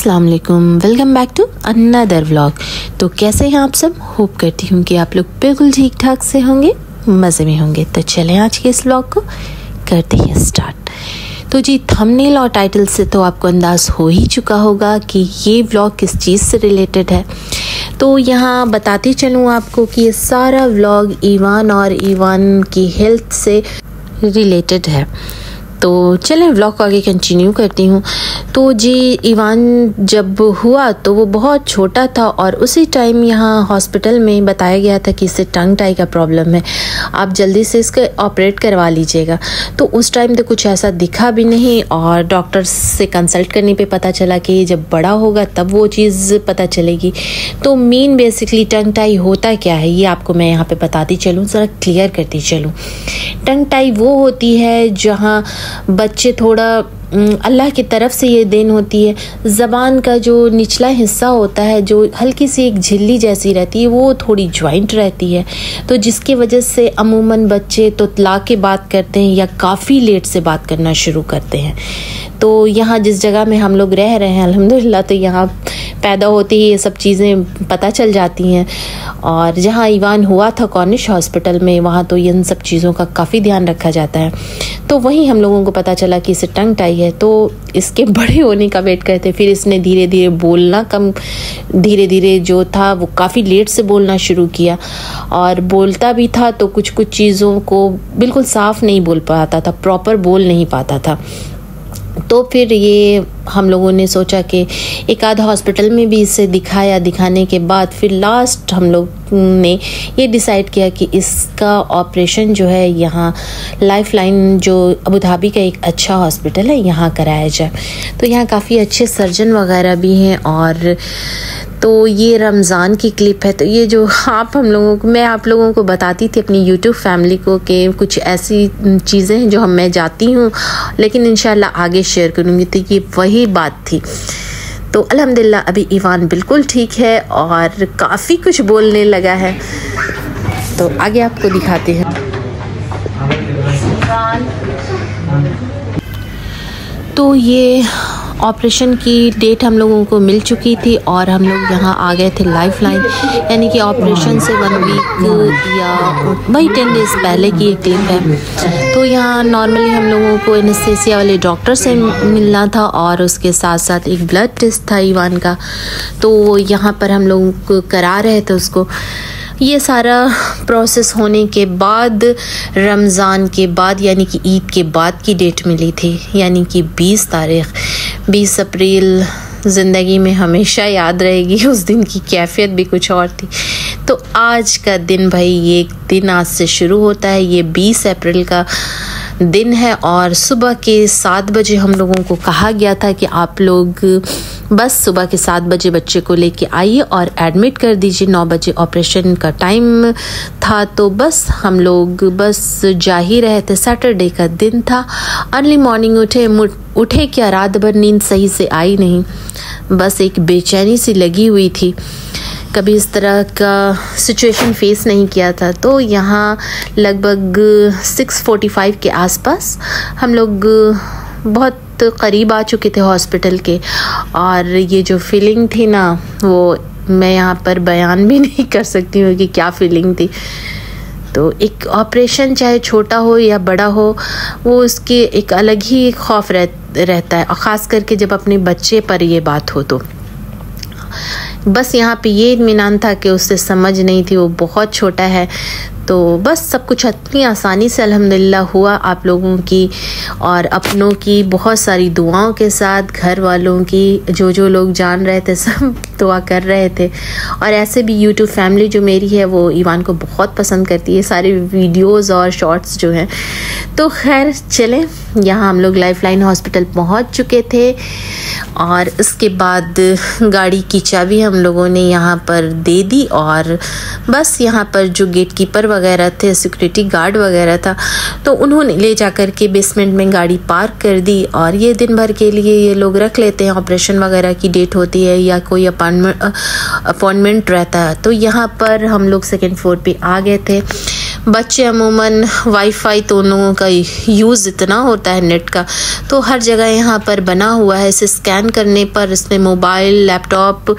अस्सलाम वालेकुम welcome back to another vlog तो कैसे हैं आप सब? होप करती हूँ कि आप लोग बिल्कुल ठीक ठाक से होंगे, मज़े में होंगे। तो चलें आज के इस व्लॉग को, करते हैं स्टार्ट तो जी थंबनेल और टाइटल से तो आपको अंदाज हो ही चुका होगा कि ये व्लॉग किस चीज़ से रिलेटेड है। तो यहाँ बताती चलूँ आपको कि ये सारा व्लॉग ईवान और ईवान की हेल्थ से रिलेटेड है। तो चलें व्लॉग को आगे कंटिन्यू करती हूँ। तो जी ईवान जब हुआ तो वो बहुत छोटा था और उसी टाइम यहाँ हॉस्पिटल में बताया गया था कि इससे टंग टाई का प्रॉब्लम है। आप जल्दी से इसका ऑपरेट करवा लीजिएगा। तो उस टाइम तो कुछ ऐसा दिखा भी नहीं और डॉक्टर से कंसल्ट करने पे पता चला कि जब बड़ा होगा तब वो चीज़ पता चलेगी। तो मेन बेसिकली टंग टाई होता क्या है? ये आपको मैं यहाँ पे बताती चलूँ, ज़रा क्लियर करती चलूँ। टंग टाई वो होती है जहाँ बच्चे थोड़ा अल्लाह की तरफ़ से ये देन होती है। ज़बान का जो निचला हिस्सा होता है, जो हल्की सी एक झिल्ली जैसी रहती है, वो थोड़ी ज्वाइंट रहती है। तो जिसकी वजह से अमूमन बच्चे तो तला के बात करते हैं या काफ़ी लेट से बात करना शुरू करते हैं। तो यहाँ जिस जगह में हम लोग रह रहे हैं, अल्हम्दुलिल्लाह तो यहाँ पैदा होते ही ये सब चीज़ें पता चल जाती हैं। और जहाँ ईवान हुआ था कॉर्निश हॉस्पिटल में, वहाँ तो इन सब चीज़ों का काफ़ी ध्यान रखा जाता है। तो वहीं हम लोगों को पता चला कि इसे टंग टाई है तो इसके बड़े होने का वेट करते फिर इसने धीरे धीरे बोलना कम धीरे धीरे जो था, वो काफ़ी लेट से बोलना शुरू किया। और बोलता भी था तो कुछ कुछ चीज़ों को बिल्कुल साफ़ नहीं बोल पाता था, प्रॉपर बोल नहीं पाता था। तो फिर ये हम लोगों ने सोचा कि एक आध हॉस्पिटल में भी इसे दिखाया, दिखाने के बाद फिर लास्ट हम लोग ने ये डिसाइड किया कि इसका ऑपरेशन जो है यहाँ लाइफ लाइन जो अबू धाबी का एक अच्छा हॉस्पिटल है, यहाँ कराया जाए। तो यहाँ काफ़ी अच्छे सर्जन वगैरह भी हैं और तो ये रमज़ान की क्लिप है। तो ये जो आप हम लोगों को, मैं आप लोगों को बताती थी अपनी यूट्यूब फैमिली को कि कुछ ऐसी चीज़ें हैं जो हम, मैं जाती हूँ, लेकिन इन आगे शेयर करूँगी। तो ये वही बात थी। तो अल्हम्दुलिल्लाह अभी ईवान बिल्कुल ठीक है और काफ़ी कुछ बोलने लगा है। तो आगे आपको दिखाते हैं। तो ये ऑपरेशन की डेट हम लोगों को मिल चुकी थी और हम लोग यहाँ आ गए थे लाइफ लाइन यानी कि ऑपरेशन से वन वीक या वही टेन डेज़ पहले की एक क्लिप है। तो यहाँ नॉर्मली हम लोगों को एनेस्थेसिया वाले डॉक्टर से मिलना था और उसके साथ साथ एक ब्लड टेस्ट था ईवान का। तो यहाँ पर हम लोग करा रहे थे उसको। ये सारा प्रोसेस होने के बाद, रमज़ान के बाद, यानी कि ईद के बाद की डेट मिली थी। यानी कि 20 तारीख़। 20 अप्रैल ज़िंदगी में हमेशा याद रहेगी, उस दिन की कैफियत भी कुछ और थी। तो आज का दिन भाई, ये दिन आज से शुरू होता है, ये 20 अप्रैल का दिन है और सुबह के सात बजे हम लोगों को कहा गया था कि आप लोग बस सुबह के सात बजे बच्चे को लेके आइए और एडमिट कर दीजिए। नौ बजे ऑपरेशन का टाइम था तो बस हम लोग, बस जा ही रहे थे। सैटरडे का दिन था। अर्ली मॉर्निंग उठे उठे क्या? रात भर नींद सही से आई नहीं। बस एक बेचैनी सी लगी हुई थी। कभी इस तरह का सिचुएशन फेस नहीं किया था। तो यहाँ लगभग 6:45 के आसपास हम लोग बहुत करीब आ चुके थे हॉस्पिटल के। और ये जो फीलिंग थी ना वो मैं यहाँ पर बयान भी नहीं कर सकती हूँ कि क्या फीलिंग थी। तो एक ऑपरेशन चाहे छोटा हो या बड़ा हो वो उसकी एक अलग ही खौफ रह, रहता है। और ख़ास करके जब अपने बच्चे पर ये बात हो तो। बस यहाँ पे ये इतमान था कि उससे समझ नहीं थी वो बहुत छोटा है। तो बस सब कुछ इतनी आसानी से अल्हम्दुलिल्लाह हुआ आप लोगों की और अपनों की बहुत सारी दुआओं के साथ घर वालों की जो जो लोग जान रहे थे, सब दुआ कर रहे थे। और ऐसे भी यूट्यूब फैमिली जो मेरी है, वो ईवान को बहुत पसंद करती है। सारे वीडियोस और शॉर्ट्स जो हैं। तो खैर, चलें। यहाँ हम लोग लाइफ लाइन हॉस्पिटल पहुँच चुके थे। और उसके बाद गाड़ी की चाबी हम लोगों ने यहाँ पर दे दी और बस यहाँ पर जो गेट कीपर वगैरह थे सिक्योरिटी गार्ड वगैरह था तो उन्होंने ले जा कर के बेसमेंट में गाड़ी पार्क कर दी और ये दिन भर के लिए ये लोग रख लेते हैं ऑपरेशन वगैरह की डेट होती है या कोई अपॉइंटमेंट अपॉइंटमेंट रहता है। तो यहाँ पर हम लोग सेकेंड फ्लोर पर आ गए थे। बच्चे अमूमन वाईफाई तो उन लोगों का यूज़ इतना होता है नेट का तो हर जगह यहाँ पर बना हुआ है, इसे स्कैन करने पर इसमें मोबाइल लैपटॉप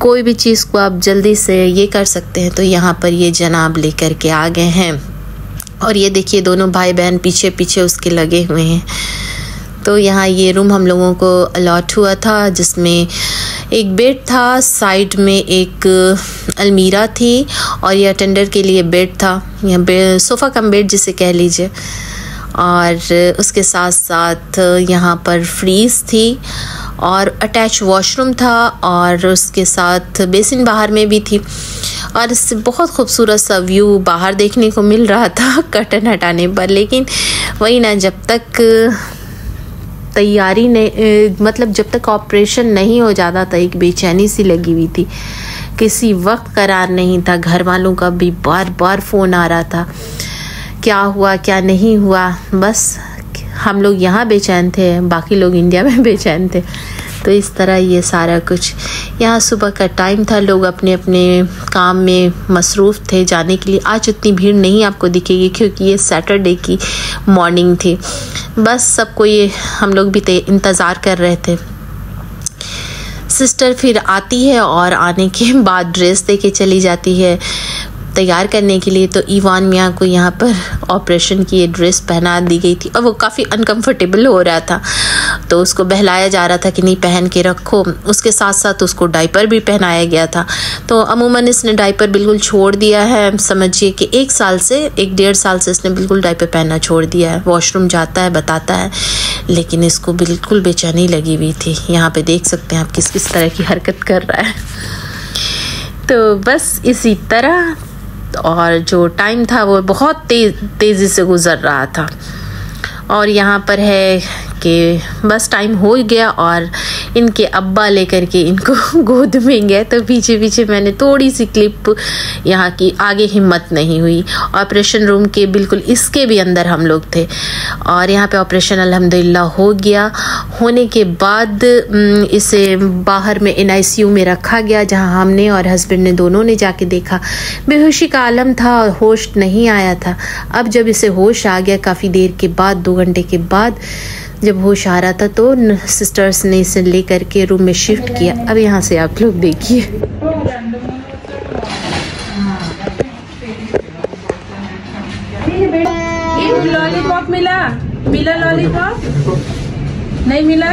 कोई भी चीज़ को आप जल्दी से ये कर सकते हैं तो यहाँ पर ये जनाब लेकर के आ गए हैं। और ये देखिए दोनों भाई बहन पीछे पीछे उसके लगे हुए हैं। तो यहाँ ये रूम हम लोगों को अलॉट हुआ था, जिसमें एक बेड था साइड में एक अलमीरा थी और ये अटेंडर के लिए बेड था। या सोफ़ा कम बेड जिसे कह लीजिए। और उसके साथ साथ यहाँ पर फ्रीज थी और अटैच वॉशरूम था और उसके साथ बेसिन बाहर में भी थी। और इससे बहुत खूबसूरत सा व्यू बाहर देखने को मिल रहा था कर्टन हटाने पर। लेकिन वही ना, जब तक तैयारी नहीं मतलब जब तक ऑपरेशन नहीं हो जाता था, एक बेचैनी सी लगी हुई थी। किसी वक्त करार नहीं था, घर वालों का भी बार बार फ़ोन आ रहा था। क्या हुआ, क्या नहीं हुआ, बस हम लोग यहाँ बेचैन थे, बाकी लोग इंडिया में बेचैन थे। तो इस तरह ये सारा कुछ। यहाँ सुबह का टाइम था, लोग अपने अपने काम में मसरूफ़ थे। जाने के लिए आज उतनी भीड़ नहीं आपको दिखेगी, क्योंकि ये सैटरडे की मॉर्निंग थी। बस सबको ये हम लोग भी इंतज़ार कर रहे थे। सिस्टर फिर आती है और आने के बाद ड्रेस दे के चली जाती है। तैयार करने के लिए तो ईवान मियाँ को यहाँ पर ऑपरेशन की ये ड्रेस पहना दी गई थी और वो काफ़ी अनकंफर्टेबल हो रहा था। तो उसको बहलाया जा रहा था कि नहीं, पहन के रखो। उसके साथ साथ उसको डाइपर भी पहनाया गया था। तो अमूमन इसने डाइपर बिल्कुल छोड़ दिया है। समझिए कि एक साल से, एक डेढ़ साल से इसने बिल्कुल डाइपर पहनना छोड़ दिया है। वॉशरूम जाता है, बताता है। लेकिन इसको बिल्कुल बेचैनी लगी हुई थी। यहाँ पे देख सकते हैं आप किस किस तरह की हरकत कर रहा है। तो बस इसी तरह, और जो टाइम था वो बहुत तेज, तेज़ी से गुज़र रहा था। और यहाँ पर है कि बस टाइम हो ही गया और इनके अब्बा लेकर के इनको गोद में गए। तो पीछे पीछे मैंने थोड़ी सी क्लिप यहाँ की आगे हिम्मत नहीं हुई। ऑपरेशन रूम के बिल्कुल इसके भी अंदर हम लोग थे। और यहाँ पे ऑपरेशन अल्हम्दुलिल्लाह हो गया। होने के बाद इसे बाहर में एन में रखा गया, जहाँ हमने और हस्बैंड ने दोनों ने जाके देखा। बेहोशी का आलम था और होश नहीं आया था। अब जब इसे होश आ गया, काफ़ी देर के बाद, दो घंटे के बाद जब होश आ रहा था तो सिस्टर्स ने इसे ले करके रूम में शिफ्ट किया। अब यहाँ से आप लोग देखिए। लॉलीपॉप मिला? मिला लॉलीपॉप नहीं मिला?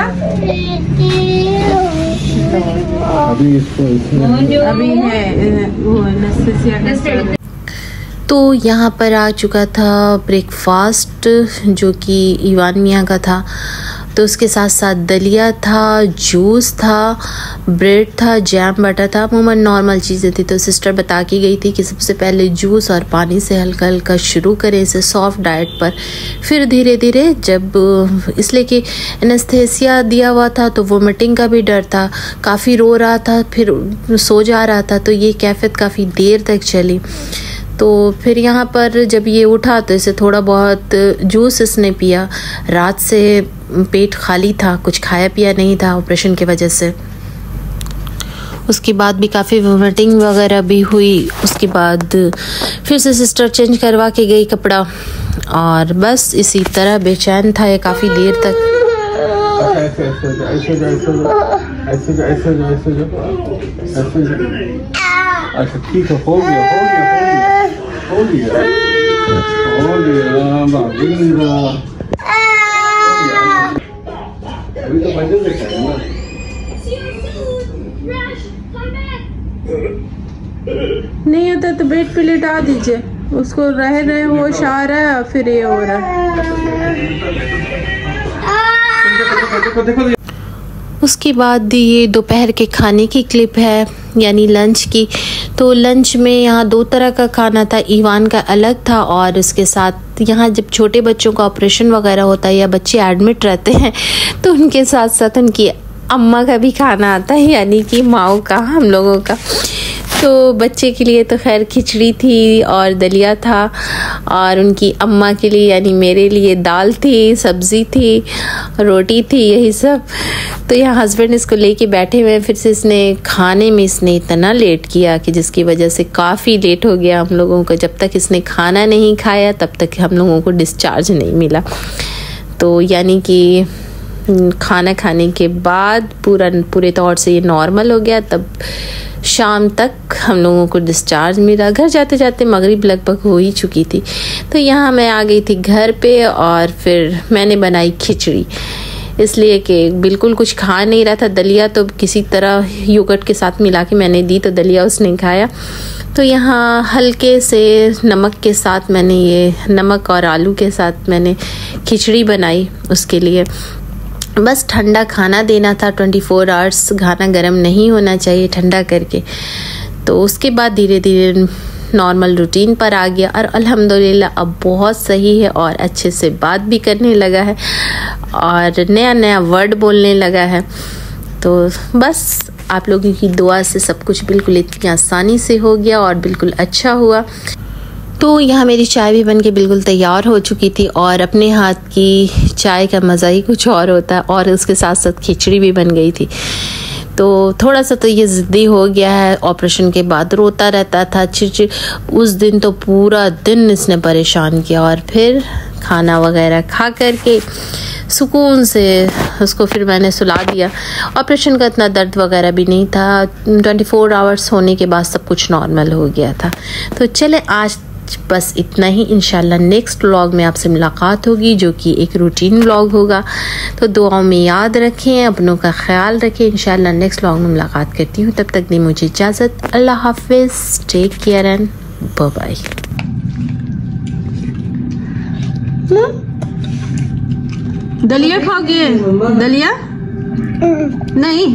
अभी इसको अभी है वो तो यहाँ पर आ चुका था ब्रेकफास्ट जो कि ईवान मियाँ का था। तो उसके साथ साथ दलिया था, जूस था, ब्रेड था जैम बटर था, अमूमन नॉर्मल चीज़ें थी। तो सिस्टर बता के गई थी कि सबसे पहले जूस और पानी से हल्का हल्का शुरू करें इसे सॉफ्ट डाइट पर। फिर धीरे धीरे जब इसलिए कि एनेस्थेसिया दिया हुआ था तो वोमिटिंग का भी डर था। काफ़ी रो रहा था, फिर सो जा रहा था तो ये कैफियत काफ़ी देर तक चली। तो फिर यहाँ पर जब ये उठा तो इसे थोड़ा बहुत जूस इसने पिया रात से पेट खाली था कुछ खाया पिया नहीं था ऑपरेशन की वजह से उसके बाद भी काफ़ी वोमिटिंग वगैरह भी हुई उसके बाद फिर से सिस्टर चेंज करवा के गई कपड़ा और बस इसी तरह बेचैन था ये काफ़ी देर तक अच्छा ठीक है हो गया हो गया हो हो अभी तो देखा है ना नहीं होता तो बेड पे लेटा दीजिए उसको रह रहे होश आ रहा है फिर ये हो रहा है उसके बाद ये दोपहर के खाने की क्लिप है, यानी लंच की। तो लंच में यहाँ दो तरह का खाना था, ईवान का अलग था और उसके साथ यहाँ जब छोटे बच्चों का ऑपरेशन वगैरह होता है या बच्चे एडमिट रहते हैं तो उनके साथ साथ उनकी अम्मा का भी खाना आता है, यानी कि माओ का, हम लोगों का। तो बच्चे के लिए तो खैर खिचड़ी थी और दलिया था और उनकी अम्मा के लिए यानी मेरे लिए दाल थी, सब्ज़ी थी, रोटी थी, यही सब। तो यहाँ हस्बैंड इसको लेके बैठे हुए फिर से इसने खाने में इसने इतना लेट किया कि जिसकी वजह से काफ़ी लेट हो गया हम लोगों को। जब तक इसने खाना नहीं खाया, तब तक हम लोगों को डिस्चार्ज नहीं मिला। तो यानी कि खाना खाने के बाद पूरा पूरे तौर से ये नॉर्मल हो गया, तब शाम तक हम लोगों को डिस्चार्ज मिला। घर जाते जाते मगरिब लगभग हो ही चुकी थी। तो यहाँ मैं आ गई थी घर पे और फिर मैंने बनाई खिचड़ी। इसलिए कि बिल्कुल कुछ खा नहीं रहा था। दलिया तो किसी तरह योगर्ट के साथ मिला के मैंने दी तो दलिया उसने खाया। तो यहाँ हल्के से नमक के साथ मैंने ये, नमक और आलू के साथ मैंने खिचड़ी बनाई उसके लिए। बस ठंडा खाना देना था ट्वेंटी फोर आवर्स खाना गर्म नहीं होना चाहिए ठंडा करके। तो उसके बाद धीरे धीरे नॉर्मल रूटीन पर आ गया और अल्हम्दुलिल्लाह अब बहुत सही है और अच्छे से बात भी करने लगा है और नया नया वर्ड बोलने लगा है। तो बस आप लोगों की दुआ से सब कुछ बिल्कुल इतनी आसानी से हो गया और बिल्कुल अच्छा हुआ। तो यहाँ मेरी चाय भी बन के बिल्कुल तैयार हो चुकी थी और अपने हाथ की चाय का मज़ा ही कुछ और होता है और उसके साथ साथ खिचड़ी भी बन गई थी। तो थोड़ा सा तो ये ज़िद्दी हो गया है। ऑपरेशन के बाद रोता रहता था। चिड़चिड़, उस दिन तो पूरा दिन इसने परेशान किया और फिर खाना वगैरह खा करके सुकून से उसको फिर मैंने सुला दिया। ऑपरेशन का इतना दर्द वगैरह भी नहीं था। ट्वेंटी फोर आवर्स होने के बाद सब कुछ नॉर्मल हो गया था। तो चले, आज बस इतना ही। इनशाला नेक्स्ट व्लॉग में आपसे मुलाकात होगी जो कि एक रूटीन व्लॉग होगा। तो दुआओं में याद रखें अपनों का ख्याल रखें। इनशाला नेक्स्ट व्लॉग में मुलाकात करती हूँ। तब तक दी मुझे इजाज़त। अल्लाह हाफिज़। टेक केयर एंड बाय दलिया खाओगे? दलिया? नहीं।